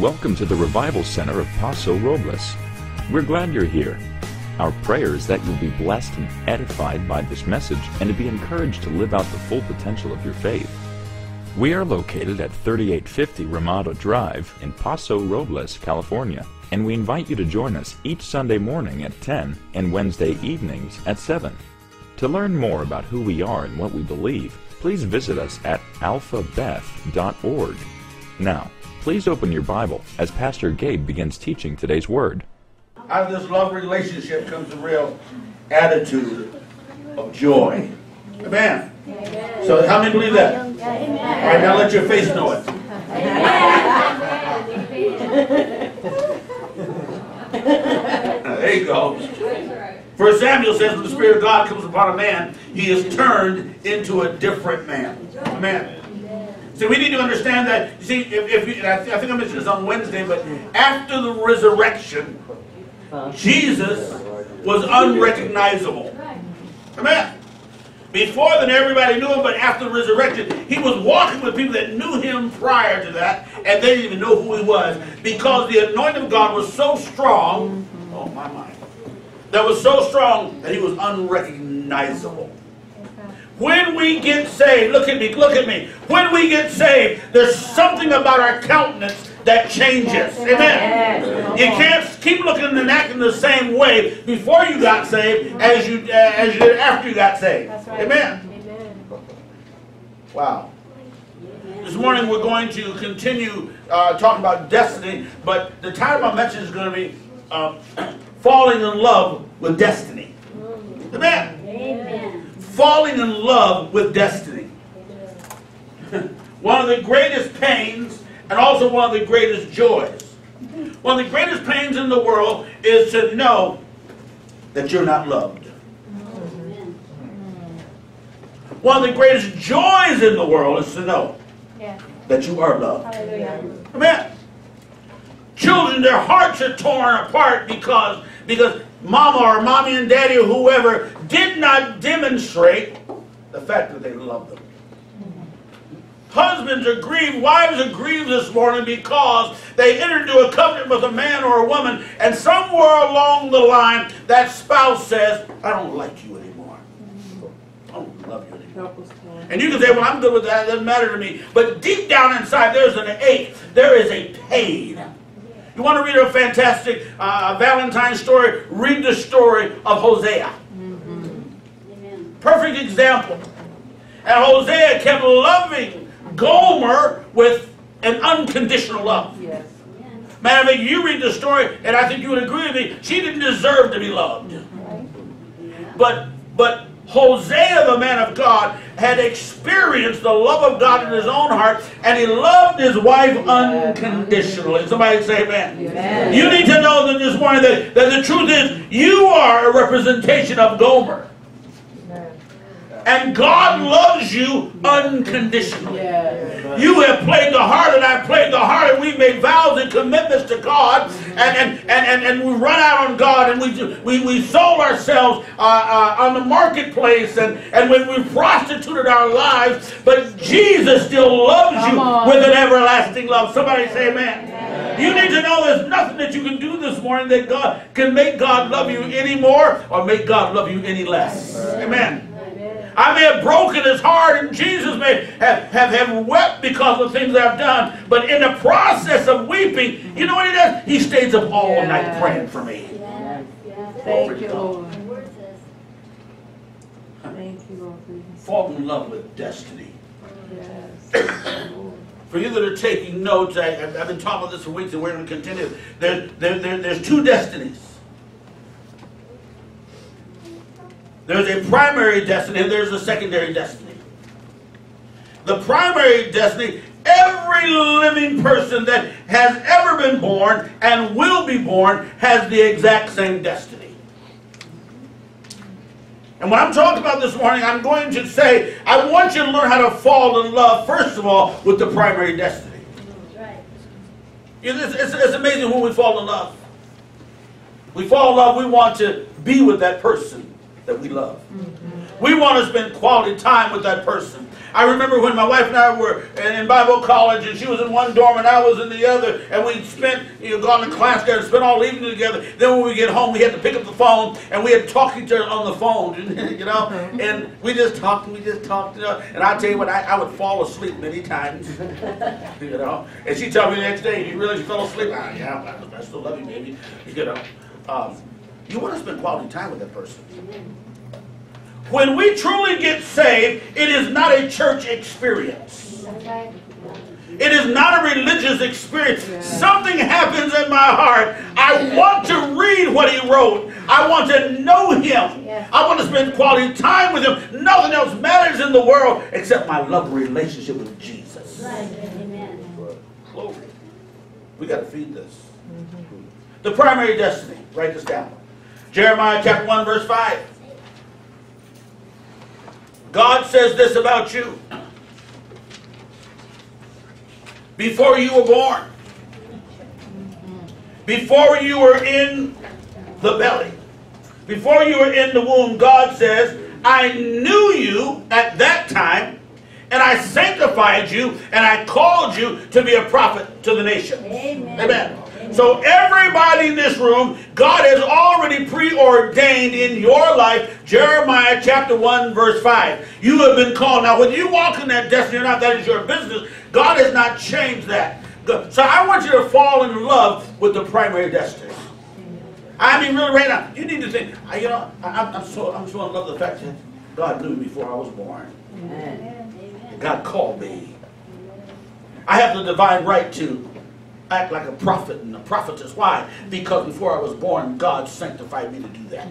Welcome to the Revival Center of Paso Robles. We're glad you're here. Our prayer is that you'll be blessed and edified by this message and to be encouraged to live out the full potential of your faith. We are located at 3850 Ramada Drive in Paso Robles, California, and we invite you to join us each Sunday morning at 10 and Wednesday evenings at 7. To learn more about who we are and what we believe, please visit us at alphabeth.org. Now, please open your Bible as Pastor Gabe begins teaching today's word. Out of this love relationship comes a real attitude of joy. Amen. So how many believe that? All right, now let your face know it. There you go. First Samuel says, when the Spirit of God comes upon a man, he is turned into a different man. Amen. So we need to understand that. You see, if, if I, think I mentioned this on Wednesday, but after the resurrection, Jesus was unrecognizable. Amen. Before then, everybody knew him, but after the resurrection, he was walking with people that knew him prior to that, and they didn't even know who he was because the anointing of God was so strong. Oh my my! That was so strong that he was unrecognizable. When we get saved, look at me, look at me. When we get saved, there's something about our countenance that changes. Amen. You can't keep looking and acting the same way before you got saved as you uh, as you did after you got saved. Amen. Wow. This morning we're going to continue uh, talking about destiny, but the title of my message is going to be um, falling in love with destiny. Amen. Falling in love with destiny. one of the greatest pains and also one of the greatest joys. One of the greatest pains in the world is to know that you're not loved. One of the greatest joys in the world is to know Yeah. that you are loved. Hallelujah. Amen. Children, their hearts are torn apart because because mama or mommy and daddy or whoever did not demonstrate the fact that they love them. Husbands are grieved, wives are grieved this morning because they entered into a covenant with a man or a woman, and somewhere along the line, that spouse says, I don't like you anymore. I don't love you anymore. And you can say, well, I'm good with that. It doesn't matter to me. But deep down inside, there's an ache. There is a pain. You want to read a fantastic uh, Valentine story? Read the story of Hosea. Amen. Perfect example. And Hosea kept loving Gomer with an unconditional love. Yes. Mean, you read the story, and I think you would agree with me. She didn't deserve to be loved. But but Hosea, the man of God, had experienced the love of God in his own heart, and he loved his wife unconditionally. Somebody say amen. Amen. You need to know that this morning that, that the truth is you are a representation of Gomer. And God loves you unconditionally. Yes. You have played the harp and I've played the and we've made vows and commitments to God and, and, and, and, and we run out on God and we, we, we sold ourselves uh, uh, on the marketplace and, and when we prostituted our lives, but Jesus still loves you on. with an everlasting love. Somebody say amen. You need to know there's nothing that you can do this morning that God can make God love you any more or make God love you any less. Amen. I may have broken his heart, and Jesus may have, have, have wept because of things I've done. But in the process of weeping, you know what he does? He stays up all Yeah. night praying for me. Yes. Yes. Thank you, Lord. The word says, Thank you, Lord. Fall in love with destiny. Yes. For you that are taking notes, I, I've I've been talking about this for weeks, and we're going to continue. There, there, there, there's two destinies. There's a primary destiny, and there's a secondary destiny. The primary destiny, every living person that has ever been born and will be born has the exact same destiny. And what I'm talking about this morning, I'm going to say, I want you to learn how to fall in love, first of all, with the primary destiny. It's, it's, it's amazing when we fall in love. We fall in love, we want to be with that person that we love. We want to spend quality time with that person. I remember when my wife and I were in Bible college, and she was in one dorm and I was in the other, and we spent, you know, gone to class together, spent all evening together. Then when we get home, we had to pick up the phone, and we had to talk to each other on the phone, you know. And we just talked, and we just talked, you know. And I tell you what, I, I would fall asleep many times, you know. And she told me the next day, "You really fell asleep?" Ah, yeah, I, I still love you, baby, you know. Um, you want to spend quality time with that person. When we truly get saved, it is not a church experience. It is not a religious experience. Something happens in my heart. I want to read what he wrote. I want to know him. Yes. I want to spend quality time with him. Nothing else matters in the world except my love relationship with Jesus. Right. Amen. Glory. We got to feed this. The primary destiny. Write this down. Jeremiah chapter 1, verse 5. God says this about you. Before you were born, before you were in the belly, before you were in the womb, God says, I knew you at that time, and I sanctified you, and I called you to be a prophet to the nations. Amen. Amen. So everybody in this room, God has already preordained in your life, Jeremiah chapter 1, verse 5. You have been called. Now, whether you walk in that destiny or not, that is your business. God has not changed that. So I want you to fall in love with the primary destiny. I mean, really, right now, you need to think. I, you know, I, I'm, I'm so I'm so in love with the fact that God knew me before I was born. Amen. God called me. I have the divine right to act like a prophet and a prophetess. Why? Because before I was born, God sanctified me to do that.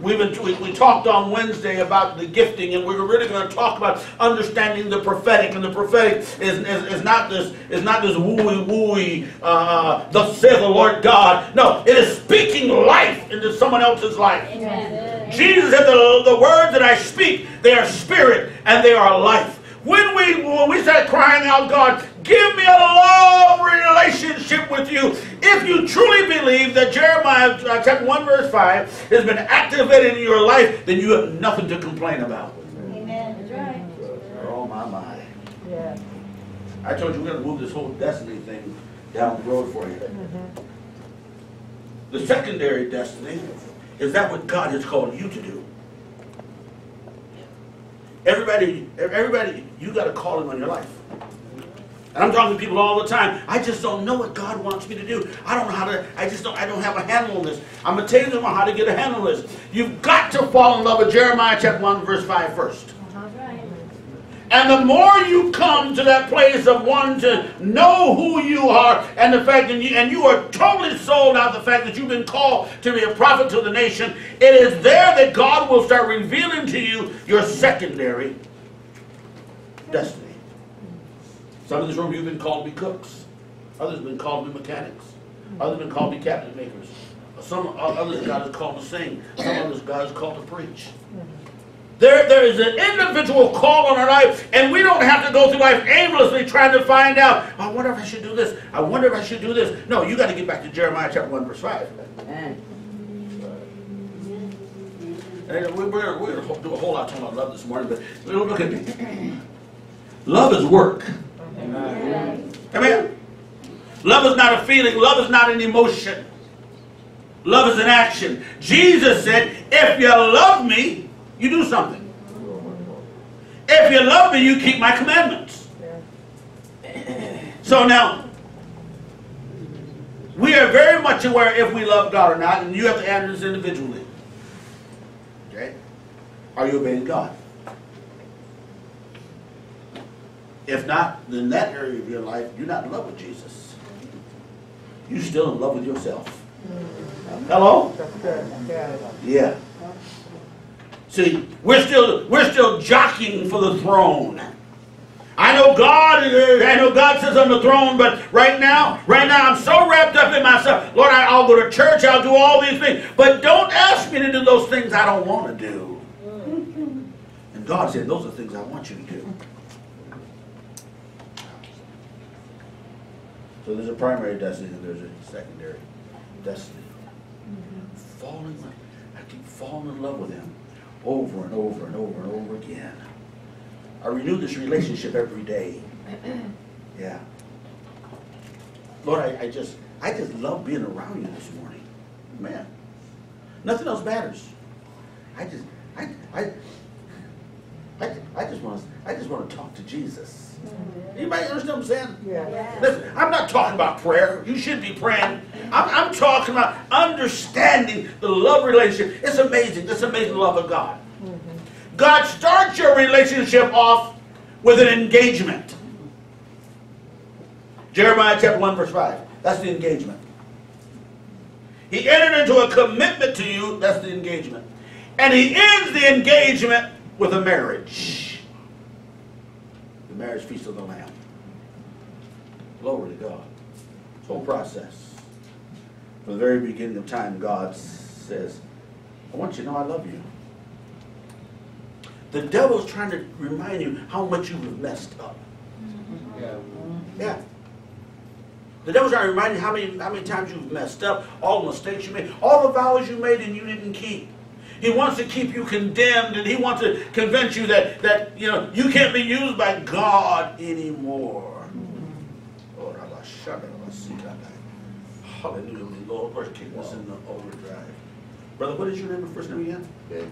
We've been, we, we talked on Wednesday about the gifting, and we're really going to talk about understanding the prophetic. And the prophetic is, is, is not this is not this wooey wooey. Uh, thus saith the Lord God. No, it is speaking life into someone else's life. Amen. Jesus said, the, the words that I speak, they are spirit and they are life. When we when we start crying out, God, give me a love relationship with you. If you truly believe that Jeremiah uh, chapter 1 verse 5 has been activated in your life, then you have nothing to complain about. Amen. That's right. Oh my my. Yeah. I told you we're gonna move this whole destiny thing down the road for you. The secondary destiny is that what God has called you to do. Everybody, everybody, you got a calling on your life. And I'm talking to people all the time. I just don't know what God wants me to do. I don't know how to, I just don't, I don't have a handle on this. I'm going to tell you how to get a handle on this. You've got to fall in love with Jeremiah chapter 1, verse 5 first. And the more you come to that place of wanting to know who you are and the fact that you, and you are totally sold out the fact that you've been called to be a prophet to the nation, it is there that God will start revealing to you your secondary destiny. Some of this room you've been called to be cooks. Others have been called to be mechanics. Others have been called to be cabinet makers. Some others God has called to sing. Some others God has called to preach. There, there is an individual call on our life, and we don't have to go through life aimlessly trying to find out, I wonder if I should do this. I wonder if I should do this. No, you got to get back to Jeremiah chapter 1, verse 5. And we- we're, we're going to do a whole lot talking about love this morning, but we'll look at it. Love is work. Amen. Love is not a feeling. Love is not an emotion. Love is an action. Jesus said, if you love me, you do something. If you love me, you keep my commandments. So now, we are very much aware if we love God or not, and you have to answer this individually. Okay? Are you obeying God? If not, then that area of your life, you're not in love with Jesus. You're still in love with yourself. Hello? Yeah. See, we're still we're still jockeying for the throne. I know God. I know God sits on the throne, but right now, right now, I'm so wrapped up in myself. Lord, I'll go to church. I'll do all these things, but don't ask me to do those things I don't want to do. And God said, those are things I want you to do. So there's a primary destiny and there's a secondary destiny. Falling, I keep falling in love with Him over and over and over and over again. I renew this relationship every day. Yeah. Lord, I, I just, I just love being around you this morning. Man, nothing else matters. I just, I, I, I, I just want, to, I just want to talk to Jesus. Anybody understand what I'm saying? Yeah. Listen, I'm not talking about prayer. You should be praying. I'm, I'm talking about understanding the love relationship. It's amazing. This amazing love of God. Mm-hmm. God starts your relationship off with an engagement. Jeremiah chapter 1, verse 5. That's the engagement. He entered into a commitment to you. That's the engagement. And he ends the engagement with a marriage. The marriage feast of the Lamb. Glory to God. This whole process. From the very beginning of time, God says, I want you to know I love you. The devil's trying to remind you how much you have messed up. Yeah. Yeah. The devil's trying to remind you how many, how many times you've messed up, all the mistakes you made, all the vows you made and you didn't keep. He wants to keep you condemned and he wants to convince you that, that you know you can't be used by God anymore. Oh, Rabbi Shaka, Rabbi Sika. Hallelujah. The Lord first kicked us in the overdrive. Brother, what is your name and first name again? Dave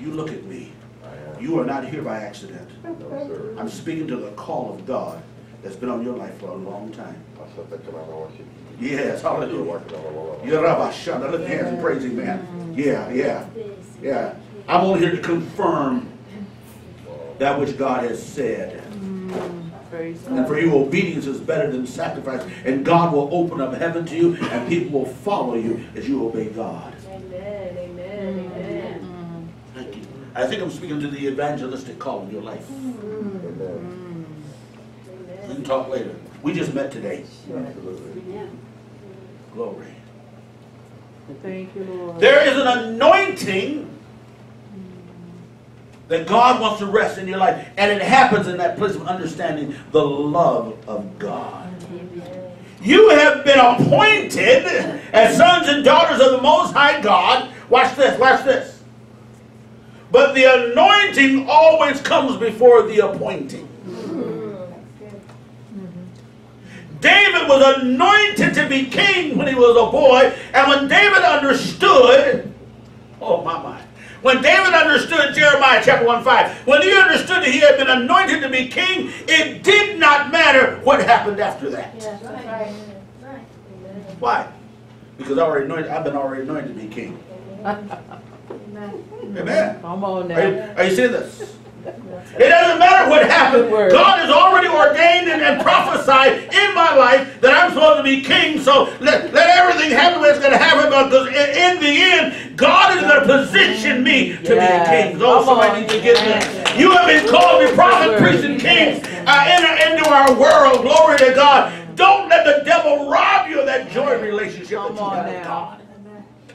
You look at me. I am. You are not here by accident. No, sir. I'm speaking to the call of God that's been on your life for a long time. I said that to my worship. Yes, You're hallelujah. working the Lord. Yeah, Rabbi Shanda, lift your hands and praise him, man. Yeah, yeah, yeah. I'm only here to confirm that which God has said. Mm, and for you, obedience is better than sacrifice. And God will open up heaven to you, and people will follow you as you obey God. Amen, amen, mm. amen. Thank you. I think I'm speaking to the evangelistic call in your life. Mm. Amen. We can talk later. We just met today. Absolutely. Glory. Thank you, Lord. There is an anointing that God wants to rest in your life. And it happens in that place of understanding the love of God. You have been appointed as sons and daughters of the Most High God. Watch this, watch this. But the anointing always comes before the appointing. David was anointed to be king when he was a boy, and when David understood, oh my my, when David understood Jeremiah chapter 1 5, when he understood that he had been anointed to be king, it did not matter what happened after that. Yes, that's right. Right. Why? Because I already anointed, I've been already anointed to be king. Amen. Amen. Come on Are you, are you seeing this? It doesn't matter what happened. God has already ordained and, and prophesied in my life that I'm supposed to be king. So let, let everything happen when it's going to happen. Because in, in the end, God is going to position me to Yes. be a king. Oh, somebody needs to get this. You have been called to be prophet, priest, and kings uh, enter into our world. Glory to God. Don't let the devil rob you of that joy relationship Come that you on have with now. God.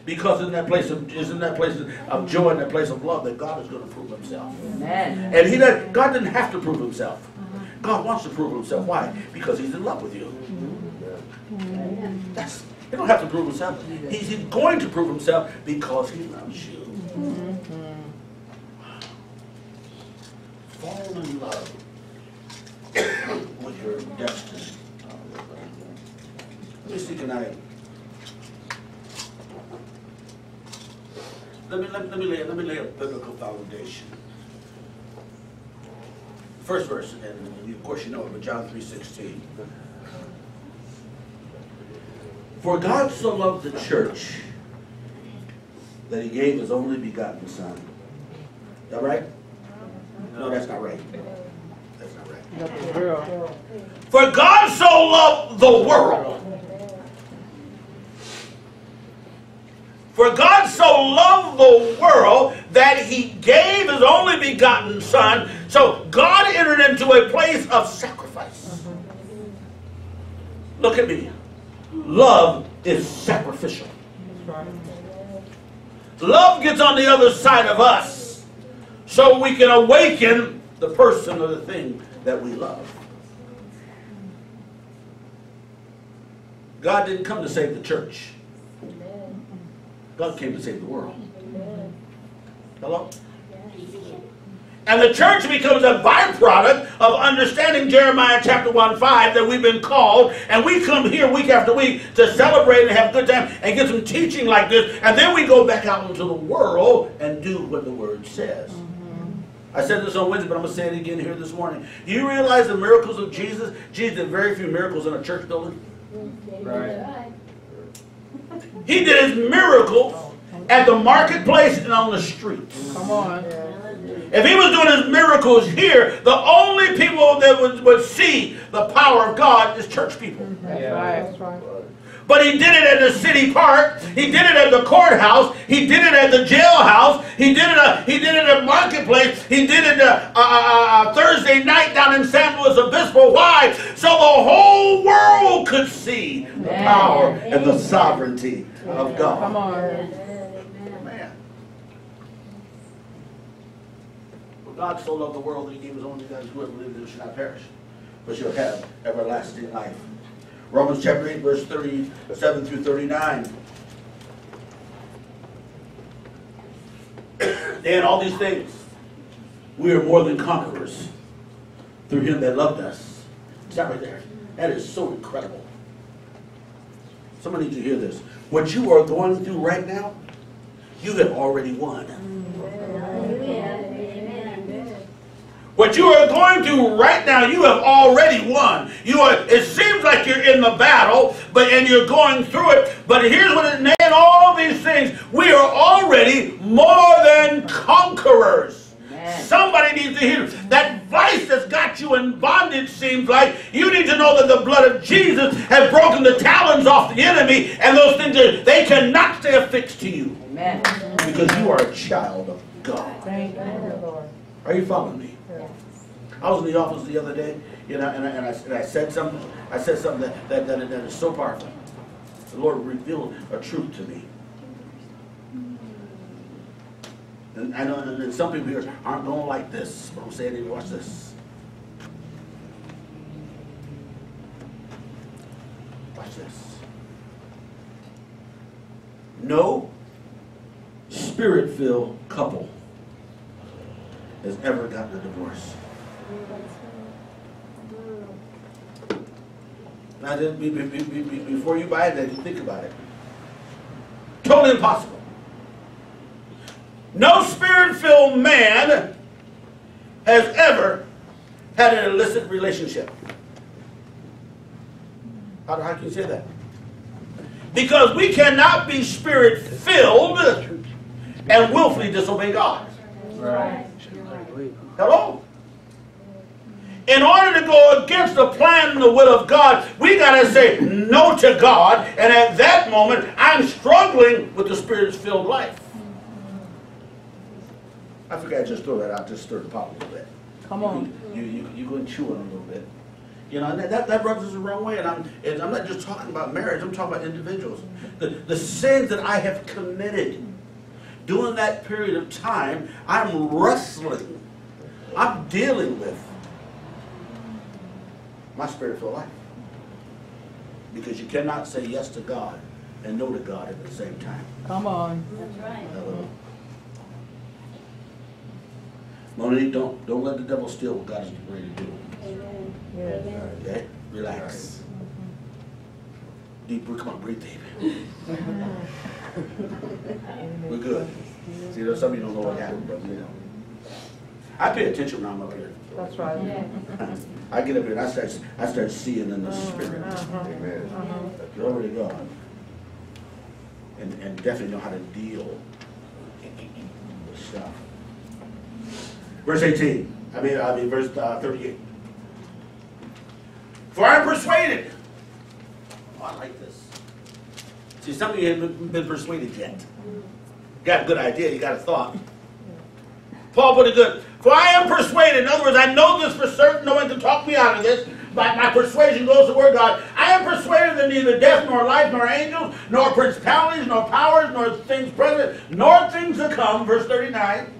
Because in that place of is in that place of joy, in that place of love, that God is going to prove Himself. Amen. And He doesn't, God didn't have to prove Himself. God wants to prove Himself. Why? Because He's in love with you. That's He don't have to prove Himself. He's, he's going to prove Himself because He loves you. Fall in love with your destiny. Let me see, can I? Let me, let, let me lay, let me lay a biblical foundation. First verse, and of course you know it, but John three sixteen. For God so loved the church that he gave his only begotten son. Is that right? No, that's not right. That's not right. Got the girl. For God so loved the world. For God so loved the world that he gave his only begotten Son. So God entered into a place of sacrifice. Look at me. Love is sacrificial. Love gets on the other side of us so we can awaken the person or the thing that we love. God didn't come to save the church. God came to save the world. Hello? And the church becomes a byproduct of understanding Jeremiah chapter 1 5 that we've been called. And we come here week after week to celebrate and have a good time and get some teaching like this. And then we go back out into the world and do what the word says. I said this on Wednesday, but I'm going to say it again here this morning. Do you realize the miracles of Jesus? Jesus did very few miracles in a church building. Right. He did his miracles at the marketplace and on the streets. Come on. If he was doing his miracles here, the only people that would, would see the power of God is church people. That's right. That's right. But he did it at the city park. He did it at the courthouse. He did it at the jailhouse. He did it. At, he did it at marketplace. He did it uh, uh, uh, Thursday night down in San Luis Obispo. Why? So the whole world could see the power and the sovereignty of God. Come on. God so loved the world that he gave his only begotten whoever believes in him should not perish, but shall have everlasting life. Romans chapter 8, verse 37 through 39. and all these things, we are more than conquerors through him that loved us. Is that right there? That is so incredible. Somebody needs to hear this. What you are going through right now, you have already won. What you are going through right now, you have already won. You are. It seems like you're in the battle, but and you're going through it. But here's what it in all these things, we are already more than conquerors. Somebody needs to hear that vice that's got you in bondage. Seems like you need to know that the blood of Jesus has broken the talons off the enemy, and those things are, they cannot stay affixed to you Amen. because you are a child of God. Thank you, Lord. Are you following me? I was in the office the other day, you know, and I, and I, and I said something. I said something that, that, that, that is so powerful. The Lord revealed a truth to me. And I know and some people here aren't going like this, but I'm saying it. Watch this. Watch this. No spirit-filled couple has ever gotten a divorce. Now, just be- be- be- be- be- before you buy that, you think about it. Totally impossible. No spirit-filled man has ever had an illicit relationship. How, how can you say that? Because we cannot be spirit-filled and willfully disobey God. Hello? In order to go against the plan and the will of God, we got to say no to God. And at that moment, I'm struggling with the spirit filled life. I forgot I just throw that out, just stir the pot a little bit. Come on. You, you, you go and chew on it a little bit. You know, and that, that rubs us the wrong way. And I'm, and I'm not just talking about marriage, I'm talking about individuals. The, the sins that I have committed during that period of time, I'm wrestling, I'm dealing with my spiritual life. Because you cannot say yes to God and no to God at the same time. Come on. That's right. Hello. Monique, don't, don't let the devil steal what God is ready to do. Amen. Yes. Okay? Relax. Deep breath. Come on, breathe deep. We're good. See, there's some of you don't know what happened, but you know. I pay attention when I'm up here. That's right. I get up here and I start, I start seeing in the uh-huh, spirit. Uh-huh, Amen. Uh-huh. Glory to God. And, and definitely know how to deal with stuff. Verse 18. I mean, I mean, verse uh, 38. For I am persuaded. Oh, I like this. See, some of you haven't been persuaded yet. Got a good idea, you got a thought. Paul put it good. For I am persuaded. In other words, I know this for certain. No one can talk me out of this. My, my persuasion goes to word God. I am persuaded that neither death, nor life, nor angels, nor principalities, nor powers, nor things present, nor things to come, verse 39,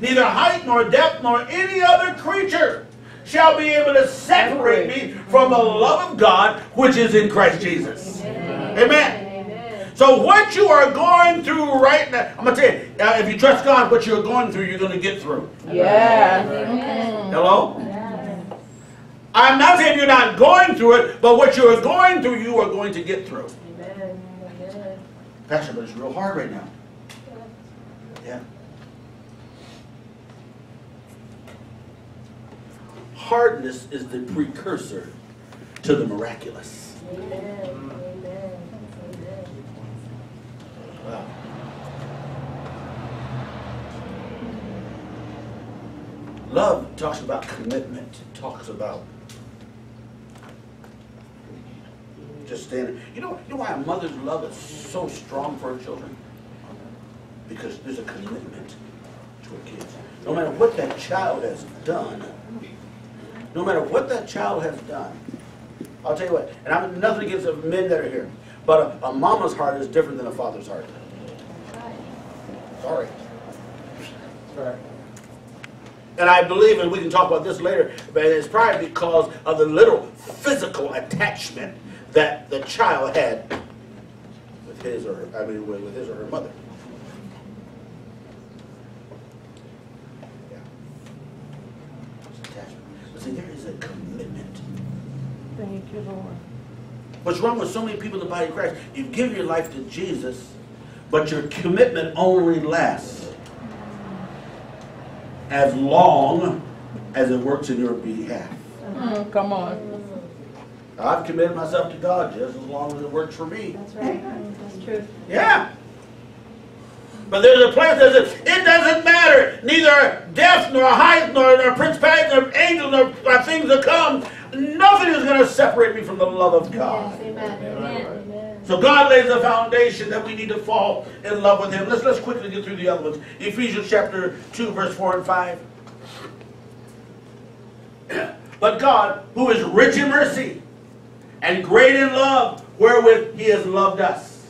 neither height, nor depth, nor any other creature shall be able to separate me from the love of God which is in Christ Jesus. Amen. Amen. So what you are going through right now, I'm gonna tell you, uh, if you trust God, what you're going through, you're gonna get through. Yeah. Hello? I'm not saying you're not going through it, but what you're going through, you are going to get through. Pastor, but it's real hard right now. Yeah. Hardness is the precursor to the miraculous. Wow. Love talks about commitment. It talks about just standing. You know, you know why a mother's love is so strong for her children? Because there's a commitment to her kids. No matter what that child has done, no matter what that child has done, I'll tell you what, and I'm nothing against the men that are here, but a, a mama's heart is different than a father's heart. Sorry. Right. And I believe, and we can talk about this later, but it's probably because of the little physical attachment that the child had with his or I mean with, his or her mother. Yeah. Attachment. But see, there is a commitment. Thank you, Lord. What's wrong with so many people in the body of Christ? You give your life to Jesus, but your commitment only lasts as long as it works in your behalf. Mm, come on. I've committed myself to God just as long as it works for me. That's right. That's true. Yeah. But there's a place that says, it doesn't matter. Neither death, nor height, nor, nor principality, nor angels, nor, nor things to come. Nothing is going to separate me from the love of God. Yes, amen. Amen. Amen. So God lays the foundation that we need to fall in love with Him. Let's let's quickly get through the other ones. Ephesians chapter 2, verse 4 and 5. But God, who is rich in mercy and great in love, wherewith He has loved us.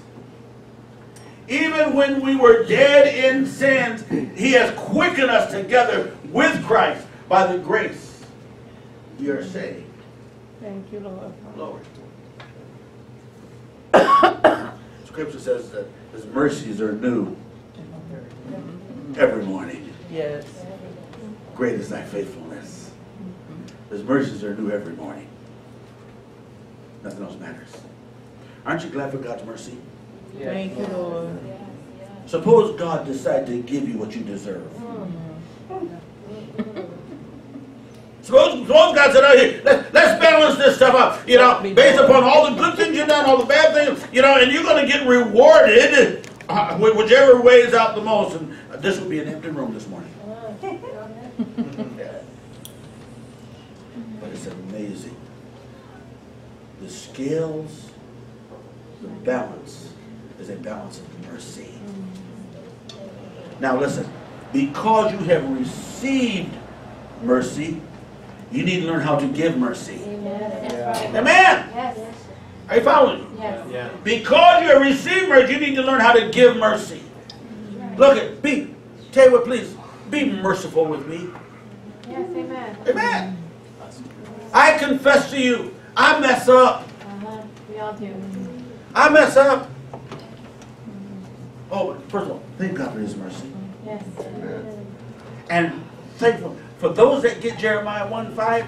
Even when we were dead in sins, He has quickened us together with Christ by the grace you are saved. Thank you, Lord. Lord. Scripture says that His mercies are new every morning. Yes. Great is thy faithfulness. His mercies are new every morning. Nothing else matters. Aren't you glad for God's mercy? Thank you, Lord. Suppose God decided to give you what you deserve. Suppose, suppose God said, oh, here, let, let's balance this stuff up, you know, based upon all the good things you've done, all the bad things, you know, and you're going to get rewarded uh, whichever weighs out the most. And uh, this would be an empty room this morning. But it's amazing. The scales, the balance is a balance of mercy. Now listen, because you have received mercy, you need to learn how to give mercy. Amen. That's. Amen. Yes. Are you following? Yes. Yeah. Because you're received mercy, you need to learn how to give mercy. Look at be tell you what, please be merciful with me. Yes. Amen. Amen. I confess to you, I mess up. Uh-huh. We all do. I mess up. Oh, first of all, thank God for His mercy. Yes. Amen. And thankful for those that get Jeremiah 1 5,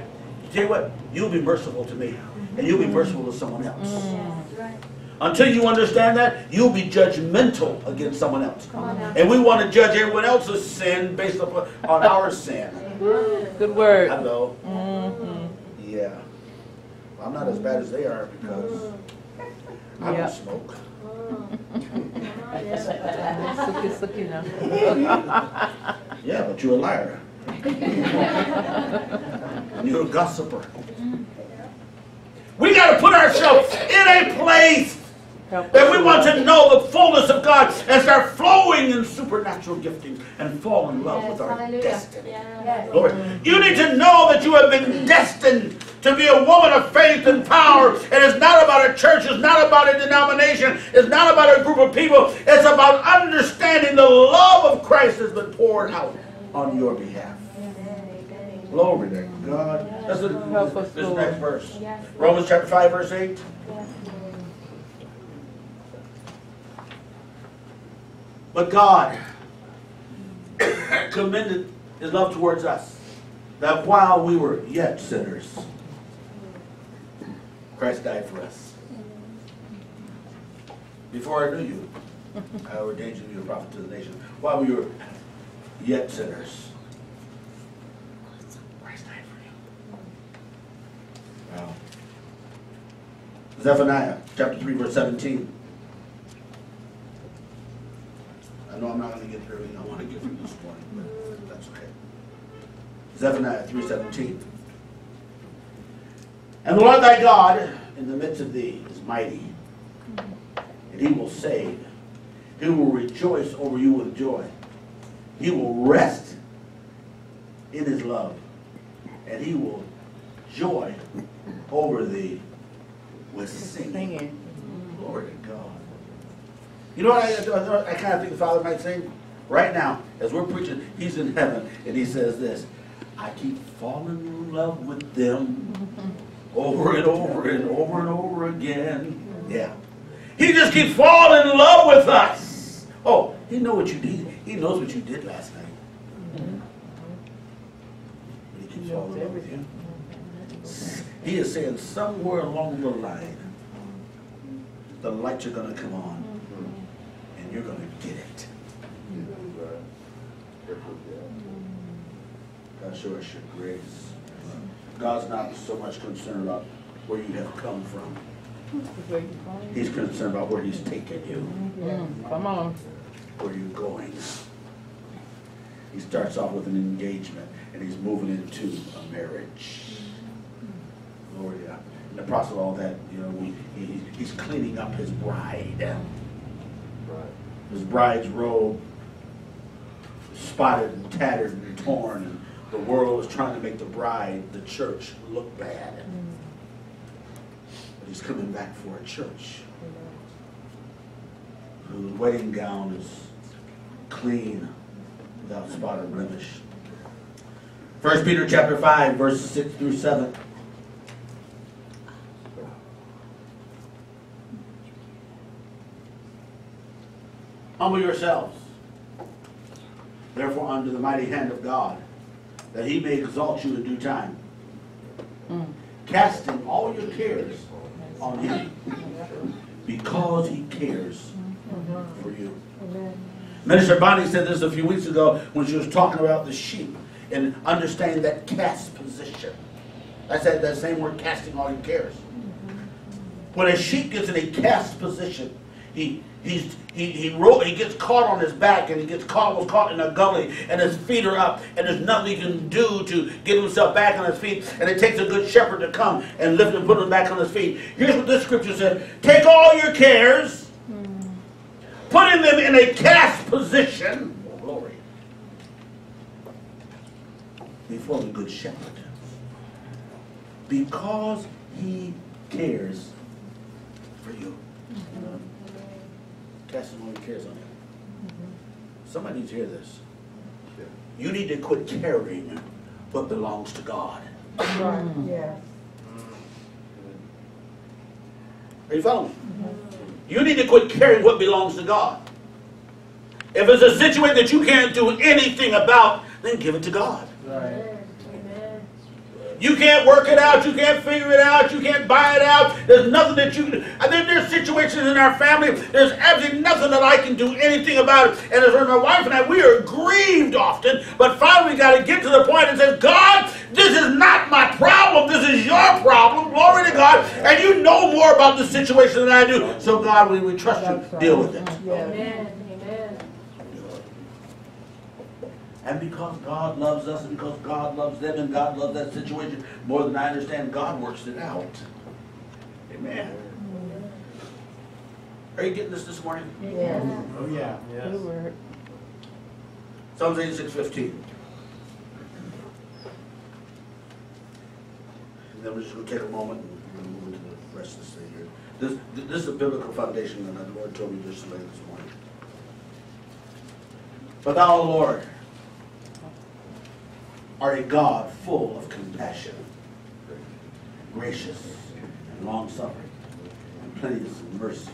tell you what, you'll be merciful to me. And you'll be mm-hmm. merciful to someone else. Mm. Until you understand that, you'll be judgmental against someone else. Come on now. And we want to judge everyone else's sin based upon on our sin. Good word. Hello. Mm-hmm. Yeah. I'm not as bad as they are because I don't smoke. Mm. Suki, suki now. Yeah, but you're a liar. you're a gossiper. We got to put ourselves in a place that we want to know the fullness of God and start flowing in supernatural giftings and fall in love with our Hallelujah. destiny. Yes. Lord, you need to know that you have been destined to be a woman of faith and power. And it's not about a church, it's not about a denomination, it's not about a group of people. It's about understanding the love of Christ has been poured out on your behalf. Glory to God. That's the, Help us, this, this next verse. Romans chapter 5, verse 8. But God commended his love towards us, that while we were yet sinners, Christ died for us. Before I knew you, I ordained you to be a prophet to the nation. While we were yet sinners, Christ died for you. Wow. Zephaniah chapter 3, verse 17. I know I'm not going to get through everything I want to get through this morning, but that's okay. Zephaniah 3:17. And the Lord thy God in the midst of thee is mighty, and he will save. He will rejoice over you with joy. He will rest in his love, and he will joy over thee with singing. Singing. Glory to God. You know what I, I, I kind of think the Father might say? Right now, as we're preaching, He's in heaven, and He says this I keep falling in love with them over and over and over and over again. Yeah. He just keeps falling in love with us. Oh, He know what you did. He knows what you did last night. But He keeps falling in love with you. He is saying somewhere along the line, the lights are going to come on, and you're going to get it. God, show us your grace. God's not so much concerned about where you have come from. Where you going? He's concerned about where He's taken you, Come on. Where are you're going. He starts off with an engagement, and He's moving into a marriage. God. In the process of all that, you know, he, He's cleaning up His bride. Right. his bride's robe spotted and tattered and torn, and the world is trying to make the bride, the church, look bad. Mm. But he's coming back for a church whose wedding gown is clean, without spot or blemish. First Peter chapter five, verses six through seven. Humble yourselves, therefore, under the mighty hand of God, that he may exalt you in due time, mm. casting all your cares on him, because he cares for you. Minister Bonnie said this a few weeks ago when she was talking about the sheep and understanding that cast position. I said that same word, casting all your cares. Mm-hmm. When a sheep gets in a cast position, he he's he he, ro- he gets caught on his back and he gets caught was caught in a gully and his feet are up and there's nothing he can do to get himself back on his feet and it takes a good shepherd to come and lift him put him back on his feet. Here's what this scripture said: Take all your cares, putting them in a cast position. Oh, glory. Before the good shepherd. Because he cares for you. Casting all your cares on him. Mm-hmm. Somebody needs to hear this. Yeah. You need to quit carrying what belongs to God. Right, yeah. Mm-hmm. Are you following me? Mm-hmm. You need to quit carrying what belongs to God. If it's a situation that you can't do anything about, then give it to God. Right. You can't work it out. You can't figure it out. You can't buy it out. There's nothing that you can. I think there's situations in our family. There's absolutely nothing that I can do anything about it. And as my wife and I, we are grieved often. But finally, we got to get to the point and say, God, this is not my problem. This is your problem. Glory to God. And you know more about the situation than I do. So God, we, we trust you. Deal with it. Amen. Amen. And because God loves us, and because God loves them, and God loves that situation more than I understand, God works it out. Amen. Are you getting this this morning? Yes. Oh, yeah. Yes. word. Psalms 86, 15. Then we're just to take a moment and move into the rest of the thing here. This, this is a biblical foundation that the Lord told me just this morning. But thou, Lord, are a God full of compassion, gracious and long-suffering, and plenteous in mercy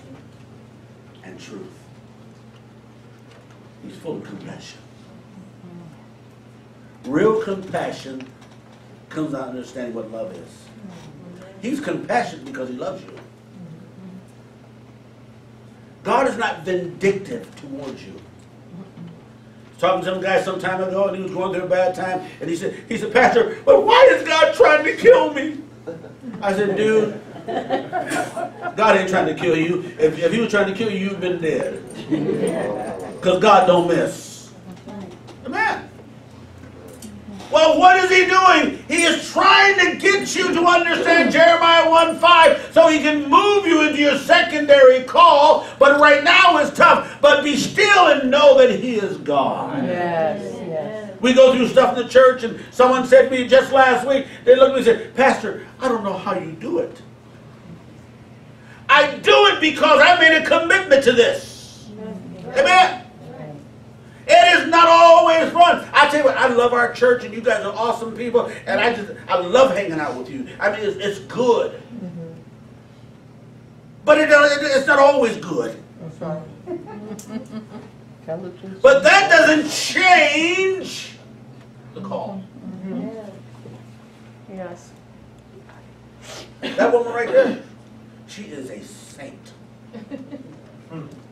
and truth. He's full of compassion. Real compassion comes out understanding what love is. He's compassionate because he loves you. God is not vindictive towards you. I was talking to some guy some time ago, and he was going through a bad time, and he said, he said, Pastor, but why is God trying to kill me? I said, dude, God ain't trying to kill you. If, if he was trying to kill you, you've been dead. Because God don't miss. Amen. Well, what is he doing? He is trying to get you to understand Jeremiah 1 5 so he can move you into your secondary call. But right now it's tough. But be still and know that he is God. Yes, yes. We go through stuff in the church, and someone said to me just last week, they looked at me and said, Pastor, I don't know how you do it. I do it because I made a commitment to this. Amen. It is not always fun. I tell you what, I love our church, and you guys are awesome people, and I just I love hanging out with you. I mean, it's, it's good, mm-hmm. but it, it, it's not always good. That's right. Tell. But that doesn't change the call. Mm-hmm. Mm-hmm. Yes. That woman right there, she is a saint.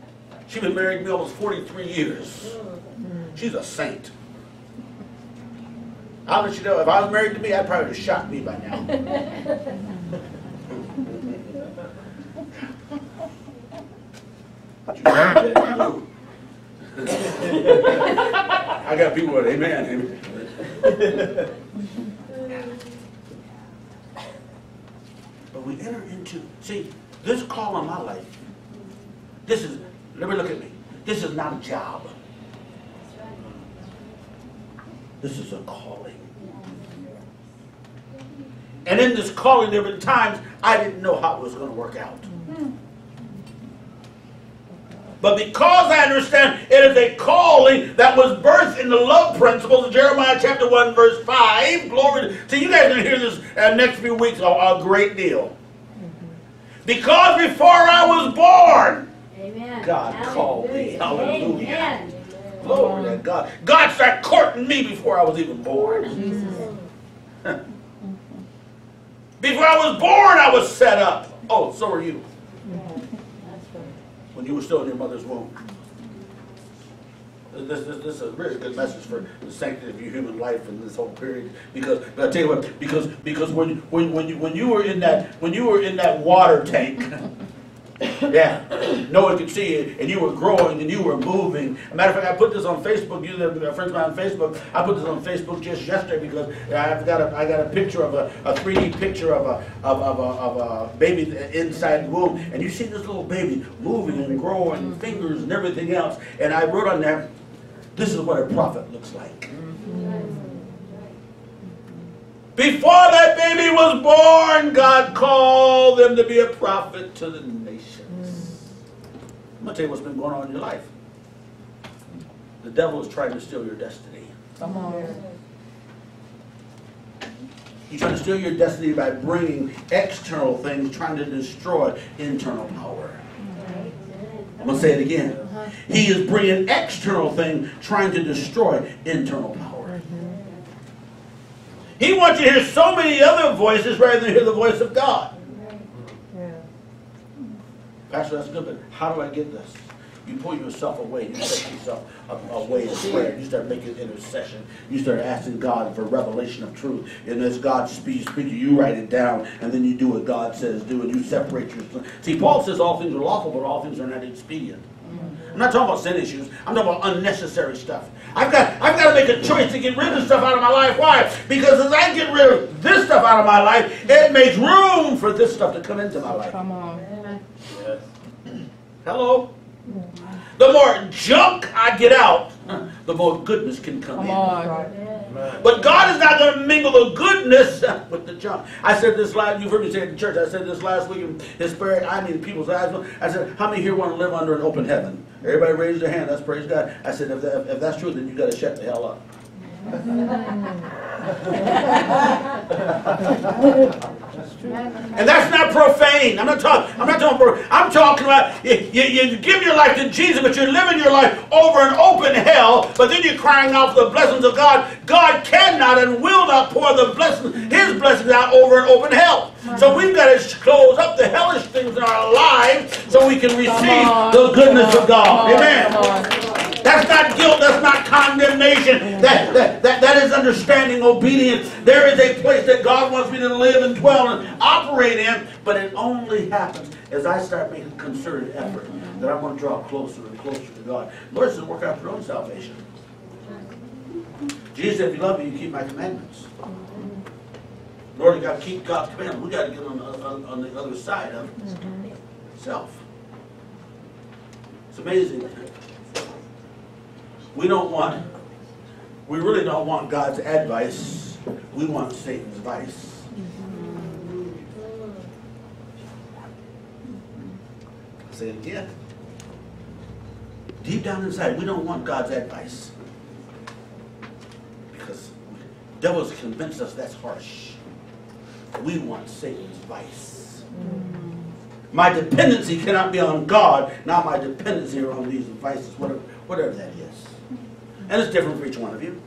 She's been married to me almost 43 years. She's a saint. I'll let you know, if I was married to me, I'd probably have shot me by now. But you know that you- I got people with amen. amen. But we enter into, see, this call on my life, this is, let me look at me. This is not a job. This is a calling. And in this calling, there have been times I didn't know how it was going to work out. But because I understand it is a calling that was birthed in the love principles of Jeremiah chapter 1, verse 5, glory to you guys are going to hear this uh, next few weeks a, a great deal. Because before I was born, Amen. God called me. Hallelujah. Amen. glory to God. God started courting me before I was even born. Before I was born, I was set up. Oh, so are you. When you were still in your mother's womb. This, this, this is a really good message for the sanctity of your human life in this whole period. Because but I tell you what, because because when when when you when you were in that when you were in that water tank, yeah, no one could see it, and you were growing and you were moving. Matter of fact, I put this on Facebook. You that friends on Facebook. I put this on Facebook just yesterday because I've got a I got a picture of a, a 3D picture of a of, of, a, of a baby inside the womb, and you see this little baby moving and growing, fingers and everything else. And I wrote on there, this is what a prophet looks like. Before that baby was born, God called them to be a prophet to the. I'm to tell you what's been going on in your life. The devil is trying to steal your destiny. Come on. He's trying to steal your destiny by bringing external things, trying to destroy internal power. I'm going to say it again. He is bringing external things, trying to destroy internal power. He wants you to hear so many other voices rather than hear the voice of God. Pastor, that's good, but how do I get this? You pull yourself away. You set yourself away in prayer. You start making intercession. You start asking God for revelation of truth. And as God speaks, speaking, you write it down, and then you do what God says do, and you separate yourself. See, Paul says all things are lawful, but all things are not expedient. I'm not talking about sin issues. I'm talking about unnecessary stuff. I've got, I've got to make a choice to get rid of stuff out of my life. Why? Because as I get rid of this stuff out of my life, it makes room for this stuff to come into my life. Come on. Yes. Hello? The more junk I get out, the more goodness can come Come in. on. But God is not going to mingle the goodness with the junk. I said this last, you've heard me say it in church, I said this last week in His Spirit, I mean people's eyes. I said, how many here want to live under an open heaven? Everybody raised their hand, that's praise God. I said, if, that, if that's true, then you got to shut the hell up. And that's not profane. I'm not talking. I'm not talking. I'm talking about you, you, you give your life to Jesus, but you're living your life over an open hell. But then you're crying out for the blessings of God. God cannot and will not pour the blessings, His blessings out over an open hell. So we've got to close up the hellish things in our lives so we can receive the goodness of God. Amen. That's not guilt. That's not condemnation. That, that, that, that is understanding obedience. There is a place that God wants me to live and dwell and operate in, but it only happens as I start making concerted effort that I want to draw closer and closer to God. Lord says, work out your own salvation. Jesus said, if you love me, you keep my commandments. Lord, you got to keep God's commandments. We got to get on, on, on the other side of self. It's amazing. We don't want, we really don't want God's advice. We want Satan's advice. say it again. Deep down inside, we don't want God's advice. Because devils convince us that's harsh. We want Satan's advice. My dependency cannot be on God, not my dependency on these devices, whatever, whatever that is. And it's different for each one of you.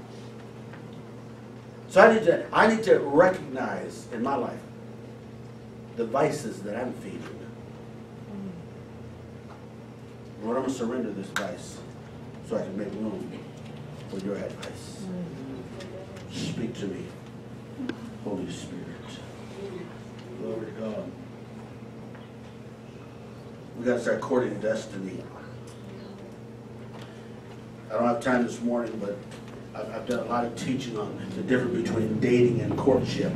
So I need to, I need to recognize in my life the vices that I'm feeding. Lord, I'm going to surrender this vice so I can make room for your advice. Speak to me, Holy Spirit. Glory to God. We got to start courting destiny. I don't have time this morning, but I've, I've done a lot of teaching on the difference between dating and courtship.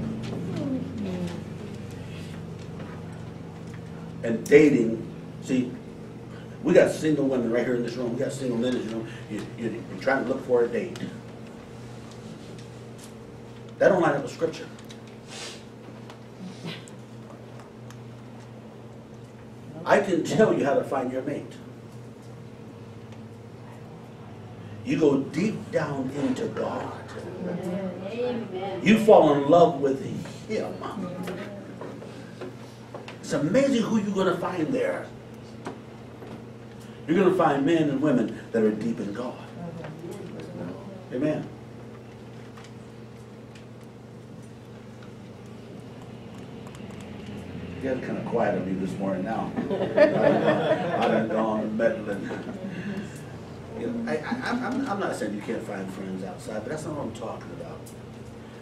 And dating, see, we got single women right here in this room. We got single men in this room. You, you, you're trying to look for a date. That don't line up with Scripture. I can tell you how to find your mate. You go deep down into God. You fall in love with Him. It's amazing who you're going to find there. You're going to find men and women that are deep in God. Amen. You got kind of quiet on me this morning now. I done gone meddling. You know, I, I, I'm, I'm not saying you can't find friends outside, but that's not what I'm talking about.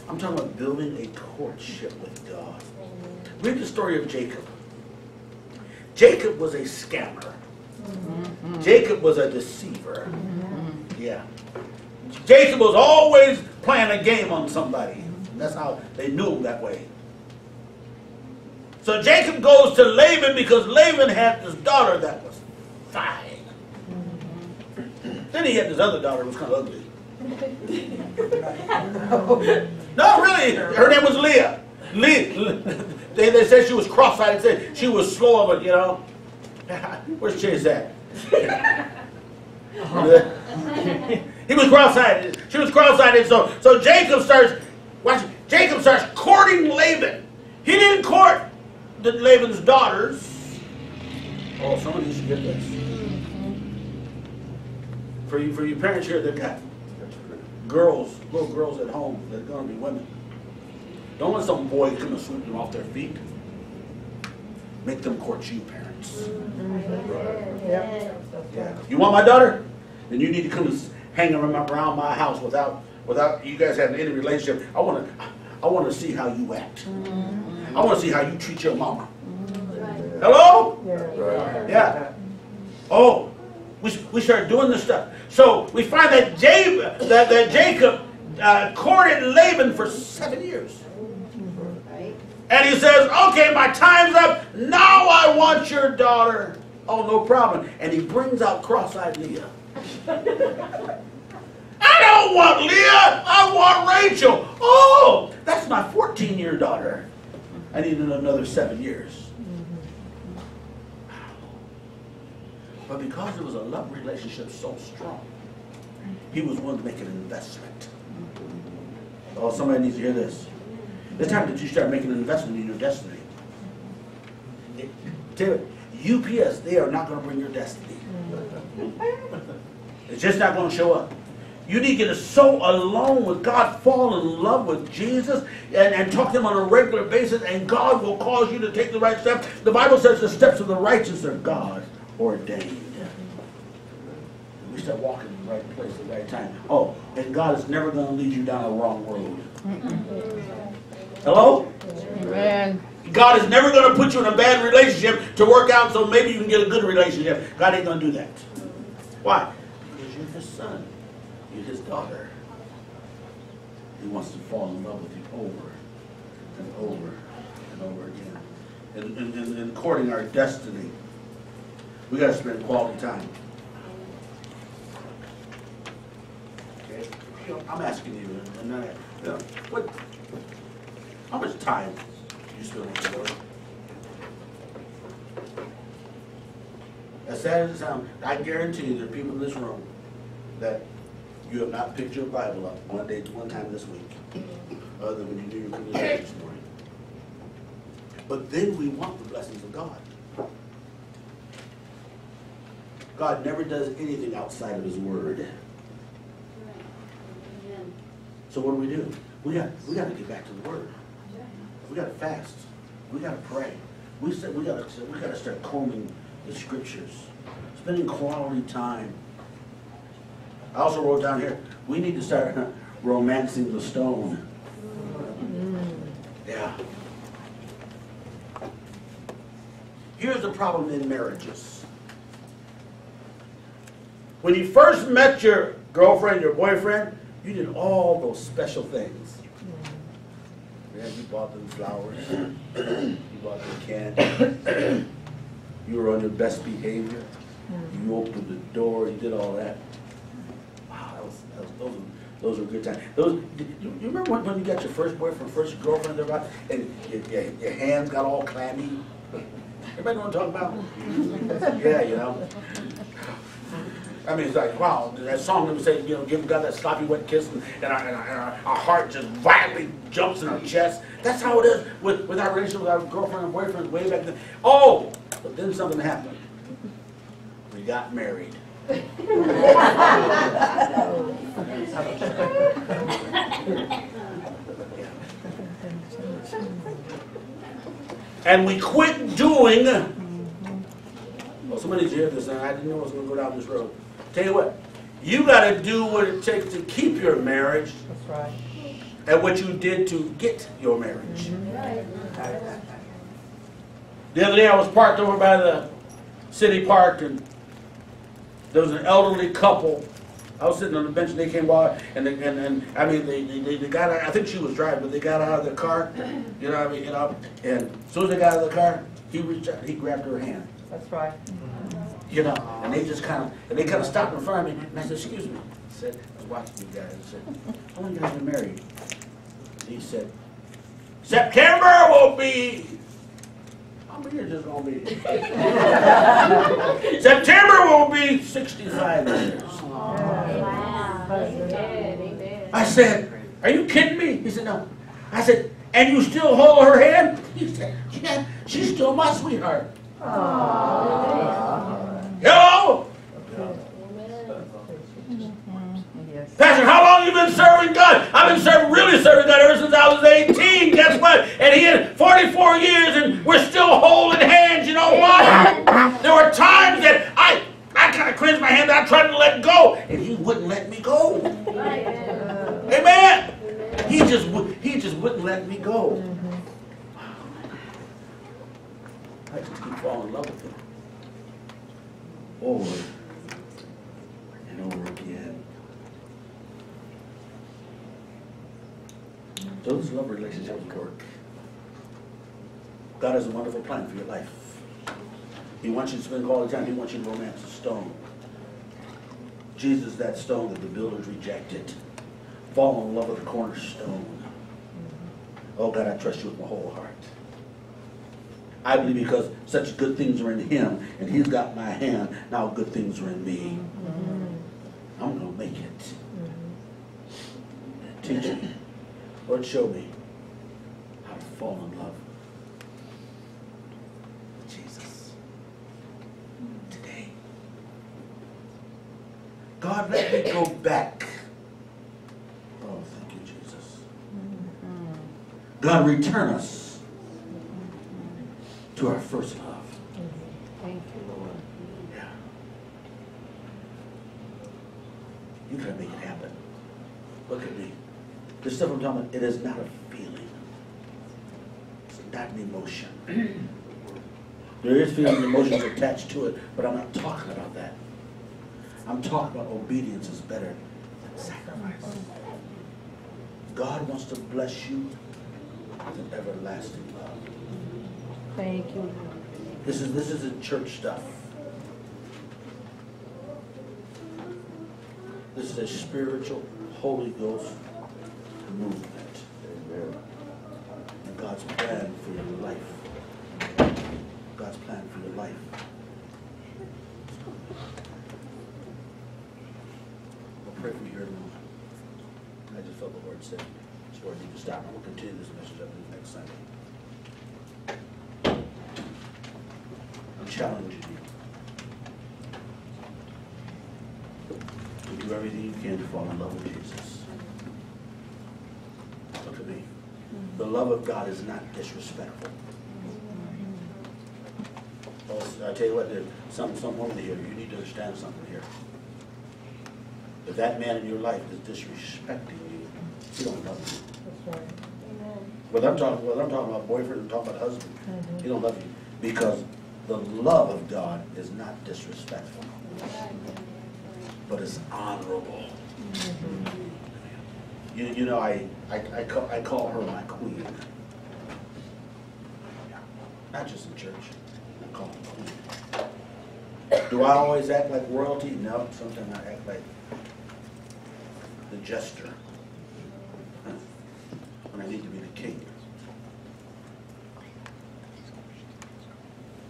I'm talking about building a courtship with God. Read the story of Jacob. Jacob was a scammer. Mm-hmm. Jacob was a deceiver. Mm-hmm. Yeah. Jacob was always playing a game on somebody. Mm-hmm. That's how they knew him that way. So Jacob goes to Laban because Laban had this daughter that was fine. Then he had this other daughter who was kind of ugly. no, really, her name was Leah. Leah they, they said she was cross-eyed and said she was slow it, you know. Where's Chase at? he was cross-eyed. She was cross-eyed. So, so Jacob starts, watch, Jacob starts courting Laban. He didn't court the Laban's daughters. Oh, some of you should get this. For you, for you parents here that got girls, little girls at home that are going to be women. Don't let some boy come and sweep them off their feet. Make them court you, parents. Yeah. Yeah. You want my daughter? Then you need to come and hang around my house without without you guys having any relationship. I want to I want to see how you act. I want to see how you treat your mama. Hello? Yeah. Yeah. Oh, we, we started doing this stuff. So we find that, Jacob, that, that Jacob uh, courted Laban for seven years. And he says, okay, my time's up. Now I want your daughter. Oh, no problem. And he brings out cross-eyed Leah. I don't want Leah. I want Rachel. Oh, that's my 14-year daughter. I need another seven years. But because it was a love relationship so strong, he was willing to make an investment. Oh, somebody needs to hear this. It's time that you start making an investment in your destiny. You, UPS, they are not gonna bring your destiny. It's just not gonna show up. You need to get so alone with God, fall in love with Jesus, and, and talk to Him on a regular basis, and God will cause you to take the right steps. The Bible says the steps of the righteous are God ordained. We start walking in the right place at the right time. Oh, and God is never going to lead you down the wrong road. Hello? Amen. God is never going to put you in a bad relationship to work out so maybe you can get a good relationship. God ain't going to do that. Why? Because you're His son. You're His daughter. He wants to fall in love with you over and over and over again. And, and, and, and courting our destiny, we got to spend quality time. Okay? You know, I'm asking you, and I, you know, what, how much time do you spend with the Lord? As sad as it sounds, I guarantee you there are people in this room that you have not picked your Bible up one day, one time this week, other than when you do your communion this morning. But then we want the blessings of God. God never does anything outside of His Word. So what do we do? We got we got to get back to the Word. We got to fast. We got to pray. We said we got to we got to start combing the Scriptures, spending quality time. I also wrote down here we need to start romancing the stone. Yeah. Here's the problem in marriages. When you first met your girlfriend, your boyfriend, you did all those special things. Yeah, you bought them flowers. you bought them candy. you were on your best behavior. You opened the door. You did all that. Wow, that was, that was those. Were, those were good times. Those. You, you remember when, when you got your first boyfriend, first girlfriend, and your, your, your hands got all clammy? Everybody know what I'm talking about? yeah, you know. I mean, it's like, wow, that song that we say, you know, give God that sloppy wet kiss, and, and, our, and, our, and our, our heart just violently jumps in our chest. That's how it is with, with our relationship with our girlfriend and boyfriend way back then. Oh, but then something happened. We got married. and we quit doing. Well, somebody's hear this, and I didn't know I was going to go down this road. Tell you what, you got to do what it takes to keep your marriage That's right. and what you did to get your marriage. Mm-hmm. The other day I was parked over by the city park and there was an elderly couple. I was sitting on the bench and they came by and they, and, and I mean they, they, they got out, I think she was driving, but they got out of the car, you know what I mean, you know, and as soon as they got out of the car, he reached out, he grabbed her hand, That's right. Mm-hmm. You know, and they just kind of, and they kind of stopped in front of me and I said, excuse me. I said, I was watching you guys, I said, how long you guys been married? He said, September will be. How many years is it gonna be? September will be 65 years. I said, Are you kidding me? He said, No. I said, And you still hold her hand? He said, Yeah, she's still my sweetheart. Hello? Yes. Pastor, how long you been serving God? I've been serving, really serving God ever since I was 18. Guess what? And he had 44 years and we're still holding hands. You know why? There were times that I, I kind of cleansed my hand. I tried to let go and he wouldn't let me go. Amen. He just, he just wouldn't let me go. I just keep falling in love with him. Over and over again. Those love relationships work. God has a wonderful plan for your life. He wants you to spend all the time. He wants you to romance a stone. Jesus, that stone that the builders rejected. Fall in love with the cornerstone. Oh God, I trust you with my whole heart. I believe because such good things are in him and he's got my hand, now good things are in me. Mm-hmm. I'm going to make it. Mm-hmm. Teach me. Lord, show me. How to fall in love with Jesus today. God, let me go back. Oh, thank you, Jesus. Mm-hmm. God, return us to our first love. Thank you, Lord. Yeah. You gotta make it happen. Look at me. This stuff I'm talking about, it is not a feeling. It's not an emotion. There is feelings and emotions attached to it, but I'm not talking about that. I'm talking about obedience is better than sacrifice. God wants to bless you with an everlasting love. Thank you, This is, this isn't church stuff. This is a spiritual, Holy Ghost movement. Amen. And God's plan for your life. God's plan for your life. I'll pray for you here in a moment. I the Lord say, where I need to stop. Going to continue this message, up next Sunday. I'm challenging you to do everything you can to fall in love with Jesus. Look at me. The love of God is not disrespectful. I tell you what, there's some, some woman here, you need to understand something here. If that man in your life is disrespecting you, he don't love you. That's right. Whether I'm talking, whether I'm talking about boyfriend, I'm talking about husband, mm-hmm. he don't love you. Because the love of God is not disrespectful, but it's honorable. Mm-hmm. You, you know, I, I, I call, I call her my queen. Not just in church, I call her queen. Do I always act like royalty? No, sometimes I act like the jester. I need to be the king.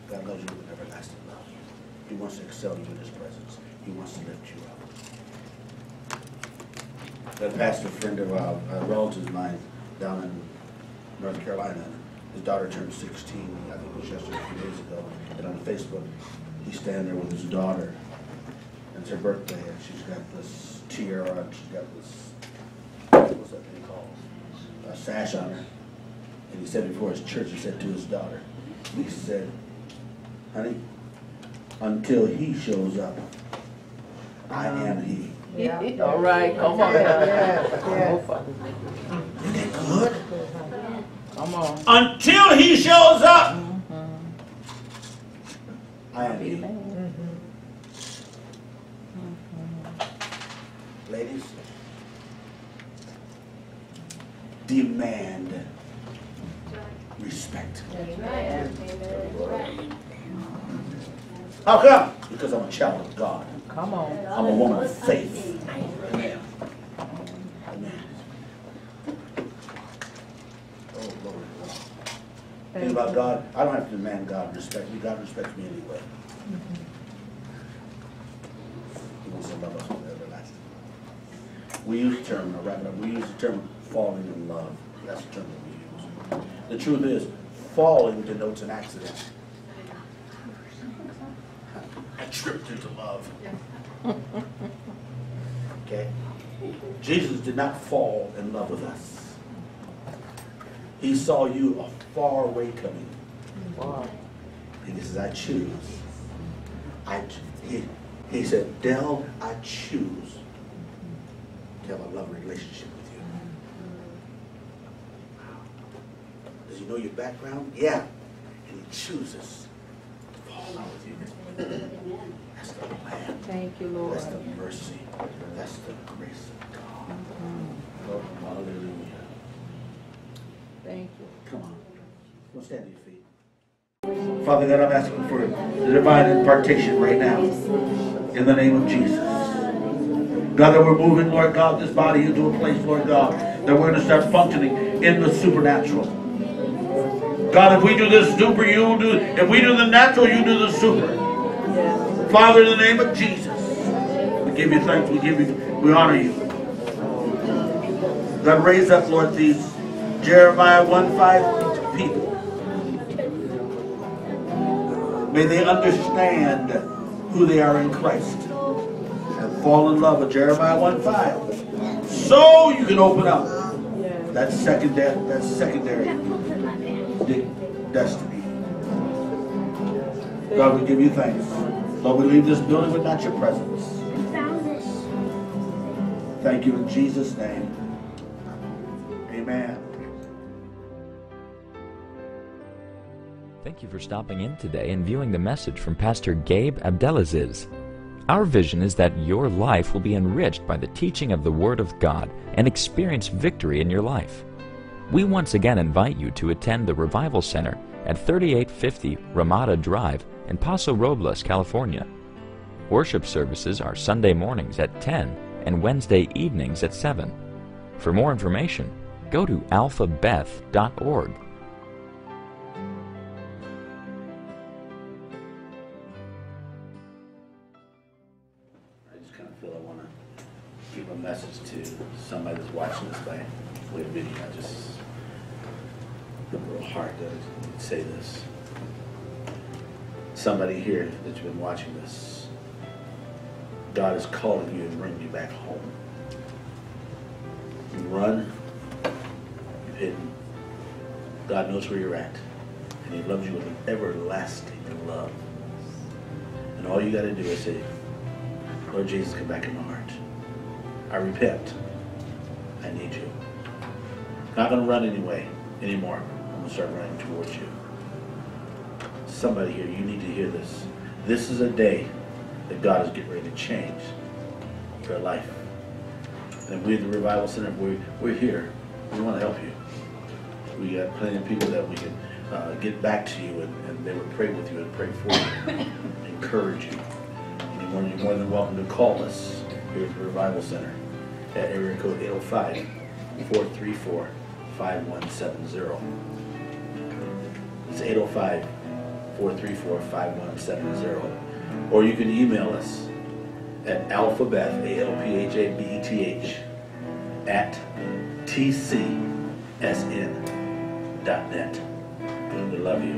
God loves you with everlasting love. He wants to excel you in his presence. He wants to lift you up. A pastor friend of uh, a relative of mine down in North Carolina. His daughter turned 16, I think it was yesterday, a few days ago. And on Facebook, he's standing there with his daughter. And it's her birthday, and she's got this tiara, and she's got this, what's that thing called? A sash on her. And he said before his church, he said to his daughter, he said, honey, until he shows up, I um, am he. Yeah. All right, come on. Yeah, Come yeah. on, Father. Isn't that good? Come on. Until he shows up, mm-hmm. I am he. Amen. Mm-hmm. Ladies, demand respect. How come? Because I'm a child of God. Come on. I'm a woman of faith. Amen. Amen. Oh, Lord. Think about God. I don't have to demand God respect me. God respects me anyway. He wants to love us with everlasting. We use the term, I'll wrap it up, we use the term falling in love. That's the term that we use. The truth is, falling denotes an accident. I tripped into love. Okay? Jesus did not fall in love with us. He saw you a far way coming. Wow. And he says, I choose. I, he, he said, Dell, I choose to have a loving relationship with you. Wow. Does he know your background? Yeah. And he chooses to fall love with you. That's the plan. Thank you, Lord. That's the mercy. That's the grace of God. Oh, hallelujah. Thank you. Come on. Don't stand on your feet. Father God, I'm asking for the divine impartation right now. In the name of Jesus. God, that we're moving, Lord God, this body into a place, Lord God, that we're going to start functioning in the supernatural. God, if we do this super, you do, if we do the natural, you do the super. Father, in the name of Jesus, we give you thanks, we give you, we honor you. God, raise up, Lord, these Jeremiah 1 5 people. May they understand who they are in Christ and fall in love with Jeremiah 1 5. So you can open up that secondary, that secondary destiny. God, we give you thanks. Lord, we leave this building without your presence. Thank you in Jesus' name. Amen. Thank you for stopping in today and viewing the message from Pastor Gabe Abdelaziz. Our vision is that your life will be enriched by the teaching of the Word of God and experience victory in your life. We once again invite you to attend the Revival Center at 3850 Ramada Drive in Paso Robles, California. Worship services are Sunday mornings at 10 and Wednesday evenings at 7. For more information, go to alphabeth.org. I just kind of feel I want to give a message to somebody that's watching this by way of video. I just, the real heart I say this. Somebody here that's been watching this, God is calling you and bringing you back home. You run, you've hidden. God knows where you're at, and He loves you with an everlasting love. And all you got to do is say, Lord Jesus, come back in my heart. I repent. I need you. Not going to run anyway anymore. Start running towards you. Somebody here, you need to hear this. This is a day that God is getting ready to change your life. And we at the Revival Center, we're, we're here. We want to help you. We got plenty of people that we can uh, get back to you and, and they would pray with you and pray for you, encourage you. You're more than welcome to call us here at the Revival Center at area code 805 434 5170. It's 805 434 5170. Or you can email us at alphabeth, A L P H A B E T H, at tcsn.net. We love you.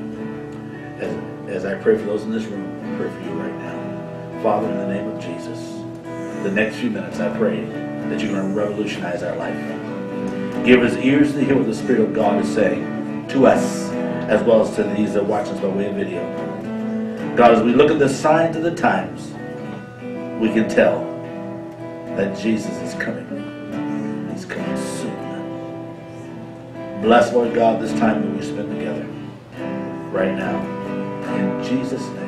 As, as I pray for those in this room, I pray for you right now. Father, in the name of Jesus, the next few minutes I pray that you're going to revolutionize our life. Give us ears to hear what the Spirit of God is saying to us, as well as to these that watch us by way of video. God, as we look at the signs of the times, we can tell that Jesus is coming. He's coming soon. Bless, Lord God, this time that we spend together right now. In Jesus' name.